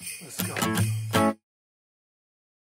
Let's go.